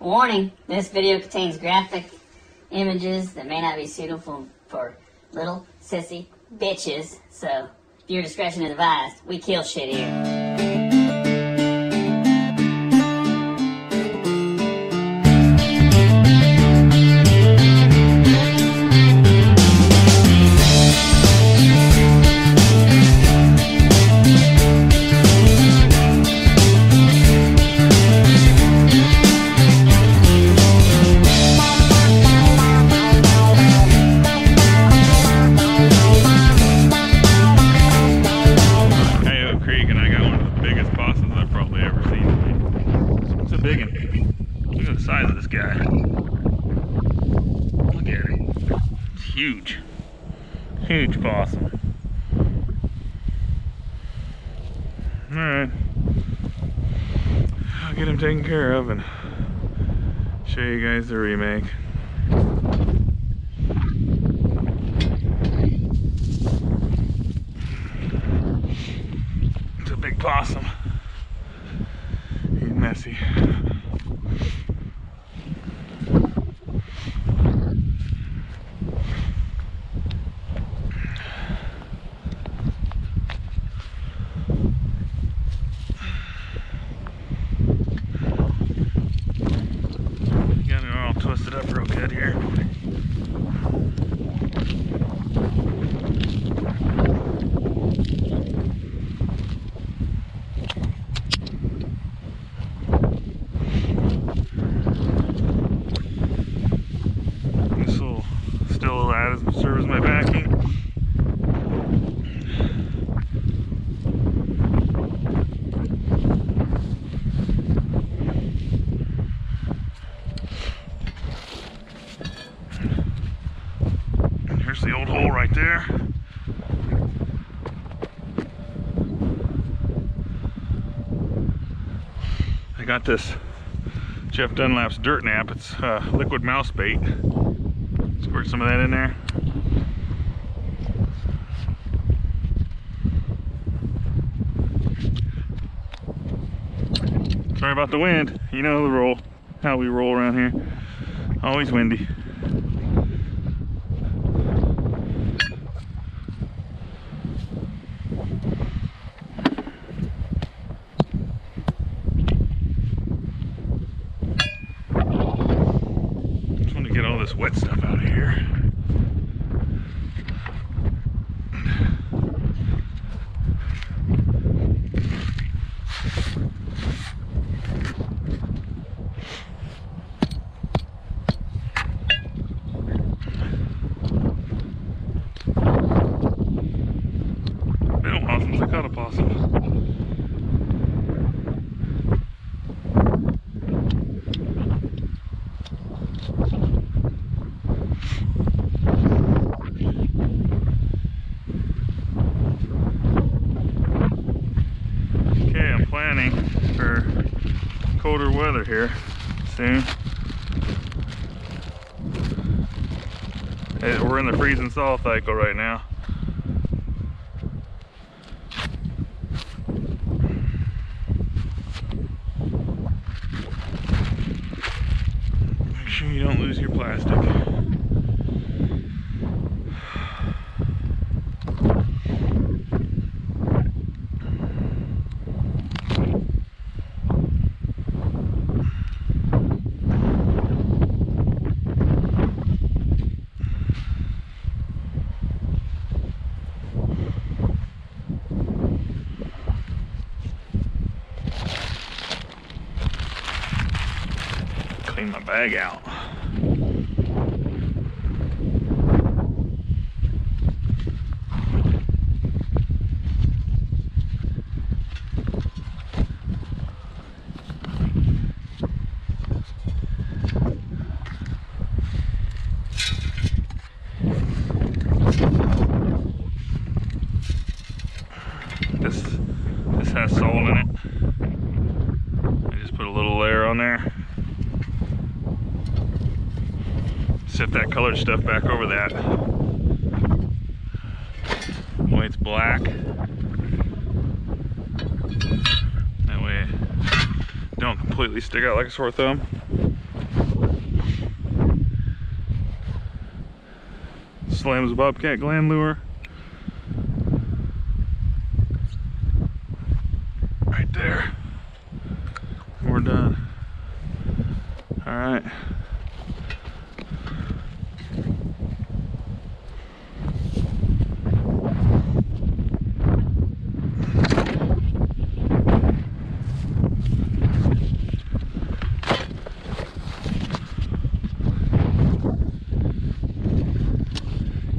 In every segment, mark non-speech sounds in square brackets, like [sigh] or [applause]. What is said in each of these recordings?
Warning, this video contains graphic images that may not be suitable for little sissy bitches, so your discretion is advised. We kill shit here. Huge possum. Alright. I'll get him taken care of and show you guys the remake. It's a big possum. He's messy. Got it all twisted up real good here. This will still add as serve as my backing. And here's the old hole right there. I got this Jeff Dunlap's dirt nap. It's uh, liquid mouse bait. Squirt some of that in there. Sorry about the wind. You know the roll, how we roll around here. Always windy. Just want to get all this wet stuff out of here. Been a while since I caught a possum. Okay, I'm planning for colder weather here soon. Eh, we're in the freezing thaw cycle right now. Make sure you don't lose your plastic. Clean my bag out. This has salt in it. I just put a little layer on there. set that colored stuff back over that. Way it's black. That way don't completely stick out like a sore thumb. Slams Bobcat Gland Lure. Right there. We're done. All right.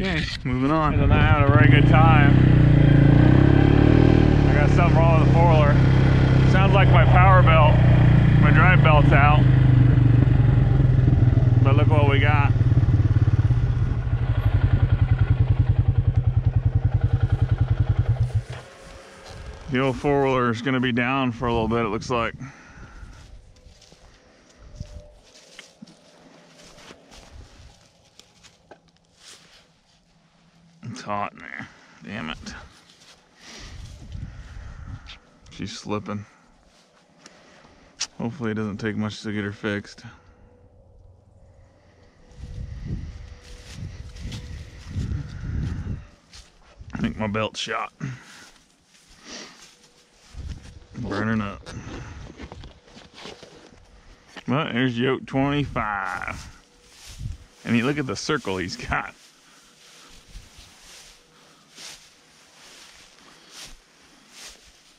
Okay, moving on. And I had a very good time. I got something wrong with the four-wheeler. Sounds like my power belt, my drive belt's out. But look what we got. The old four wheeler is going to be down for a little bit, it looks like. Hot in there. Damn it. She's slipping. Hopefully, it doesn't take much to get her fixed. I think my belt's shot burning up. Well, there's yote 25. And you look at the circle he's got.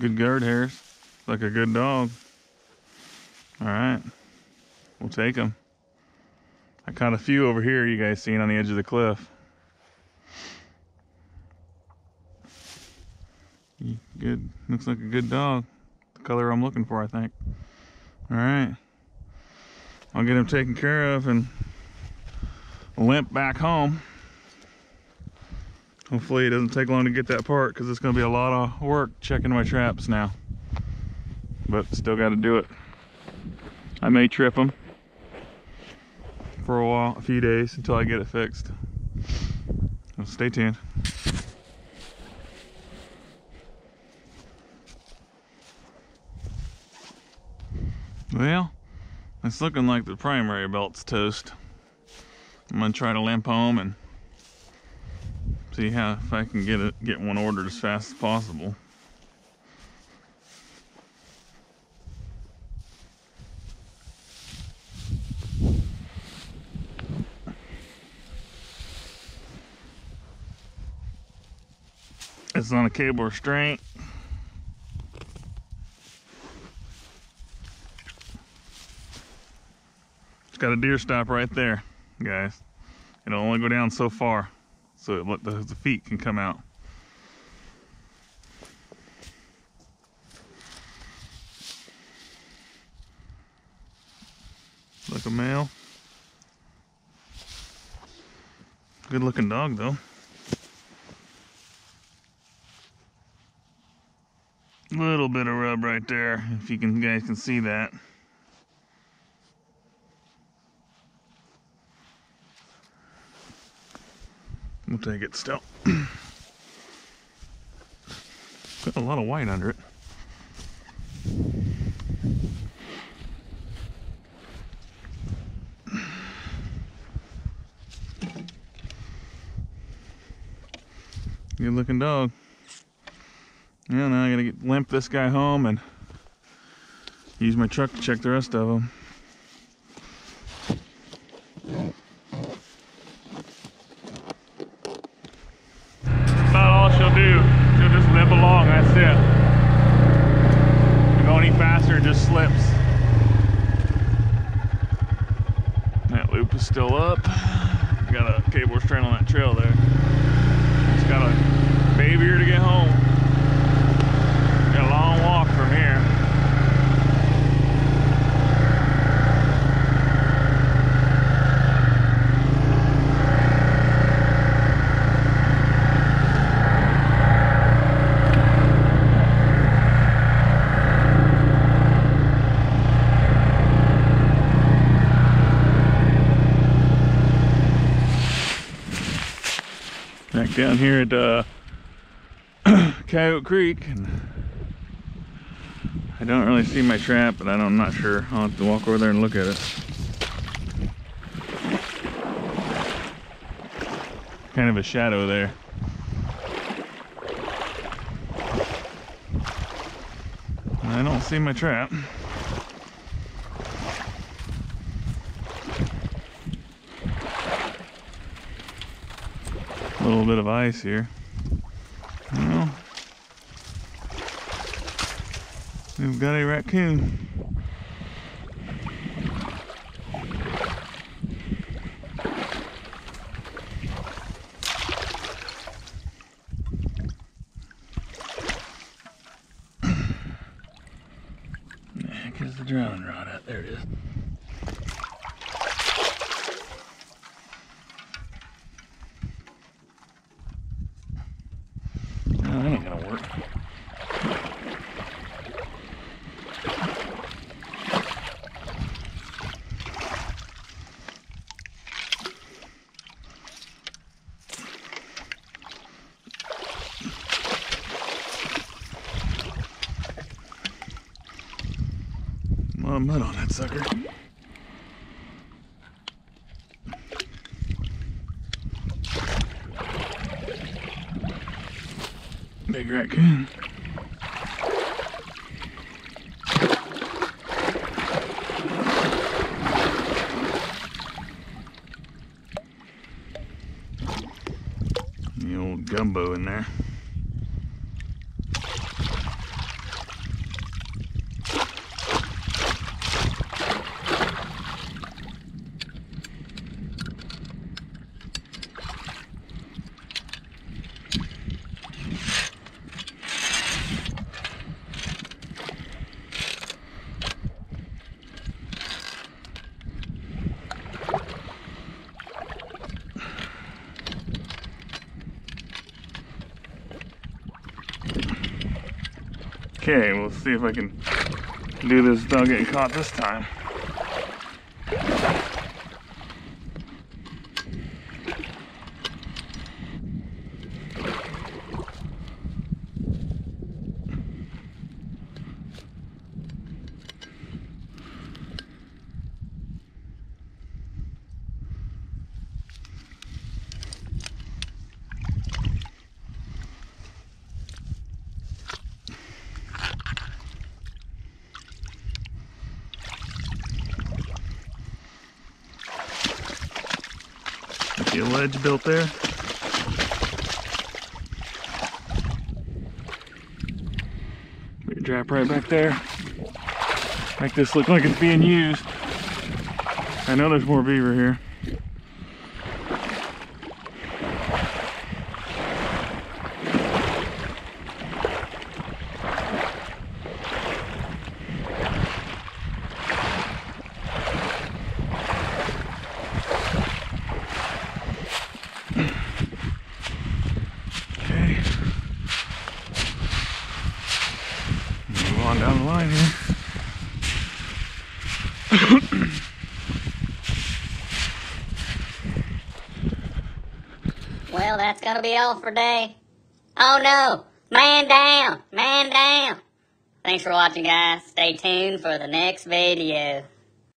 Good guard hairs. Like a good dog. All right. We'll take him. I caught a few over here you guys seen on the edge of the cliff. Good. Looks like a good dog. The color I'm looking for, I think. All right. I'll get him taken care of and limp back home. Hopefully it doesn't take long to get that part because it's going to be a lot of work checking my traps now. But still got to do it. I may trip them for a while, a few days until I get it fixed. So stay tuned. Well, it's looking like the primary belt's toast. I'm gonna try to limp home and see how if I can get it get one ordered as fast as possible. It's on a cable restraint. It's got a deer stop right there, guys. It'll only go down so far, so it, the, the feet can come out. Like a male. Good looking dog though. Little bit of rub right there, if you can guys can see that. Take it still. [clears throat] Got a lot of white under it. Good looking dog. Yeah, now I gotta get, limp this guy home and use my truck to check the rest of them. That's about all she'll do. She'll just limp along, that's it. You go any faster, it just slips. That loop is still up. Got a cable restraint on that trail there. Just got a baby here to get home. Got a long walk from here. Back down here at uh, [clears throat] Coyote Creek. And I don't really see my trap, but I don't, I'm not sure. I'll have to walk over there and look at it. kind of a shadow there. I don't see my trap. A little bit of ice here. Well, we've got a raccoon. Heck is the drowning rod at? There it is. No, that ain't gonna work. A lot of mud on that sucker. Big raccoon. The old gumbo in there. Okay, we'll see if I can do this without getting caught this time. A ledge built there? Trap right back there. Make this look like it's being used. I know there's more beaver here. Okay. Move on down the line here. Well, that's gonna be all for today. Oh no! Man down! Man down! Thanks for watching, guys. Stay tuned for the next video.